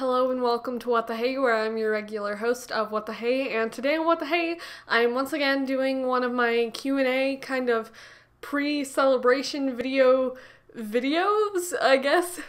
Hello and welcome to What the Hay, where I'm your regular host of What the Hay, and today on What the Hay, I'm once again doing one of my Q&A kind of pre-celebration video videos, I guess.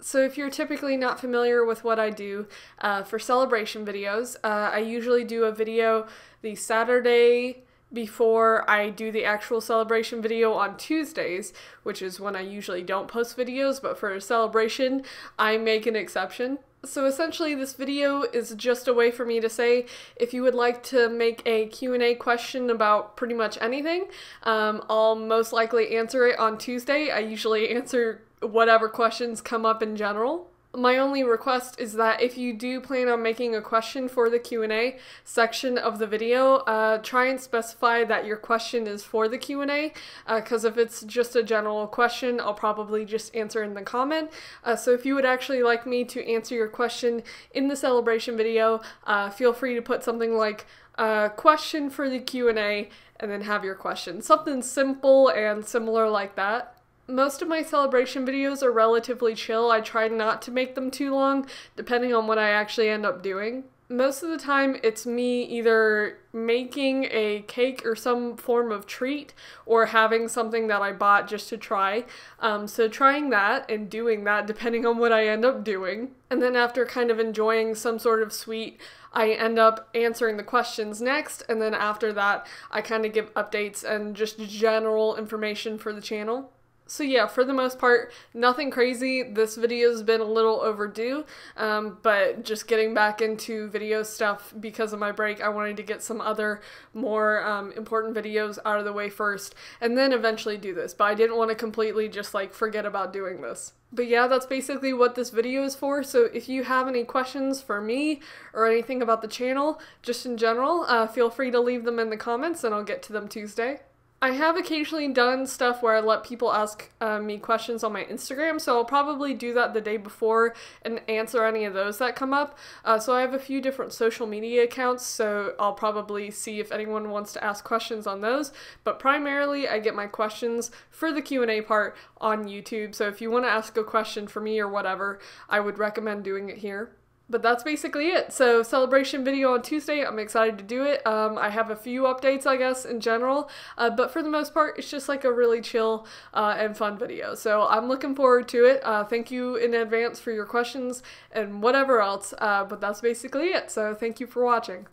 So if you're typically not familiar with what I do uh, for celebration videos, uh, I usually do a video the Saturday before I do the actual celebration video on Tuesdays, which is when I usually don't post videos, but for a celebration, I make an exception. So essentially this video is just a way for me to say if you would like to make a Q&A question about pretty much anything, um, I'll most likely answer it on Tuesday. I usually answer whatever questions come up in general my only request is that if you do plan on making a question for the q&a section of the video uh, try and specify that your question is for the q&a because uh, if it's just a general question i'll probably just answer in the comment. Uh, so if you would actually like me to answer your question in the celebration video uh, feel free to put something like a uh, question for the q&a and then have your question. Something simple and similar like that most of my celebration videos are relatively chill. I try not to make them too long, depending on what I actually end up doing. Most of the time, it's me either making a cake or some form of treat or having something that I bought just to try. Um, so, trying that and doing that depending on what I end up doing. And then, after kind of enjoying some sort of sweet, I end up answering the questions next. And then, after that, I kind of give updates and just general information for the channel. So yeah, for the most part, nothing crazy. This video's been a little overdue, um, but just getting back into video stuff because of my break, I wanted to get some other more um, important videos out of the way first, and then eventually do this. But I didn't want to completely just like forget about doing this. But yeah, that's basically what this video is for. So if you have any questions for me or anything about the channel, just in general, uh, feel free to leave them in the comments and I'll get to them Tuesday. I have occasionally done stuff where I let people ask uh, me questions on my Instagram, so I'll probably do that the day before and answer any of those that come up. Uh, so I have a few different social media accounts, so I'll probably see if anyone wants to ask questions on those. But primarily, I get my questions for the Q&A part on YouTube, so if you want to ask a question for me or whatever, I would recommend doing it here but that's basically it. So celebration video on Tuesday. I'm excited to do it. Um, I have a few updates, I guess, in general, uh, but for the most part, it's just like a really chill uh, and fun video. So I'm looking forward to it. Uh, thank you in advance for your questions and whatever else. Uh, but that's basically it. So thank you for watching.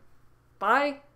Bye.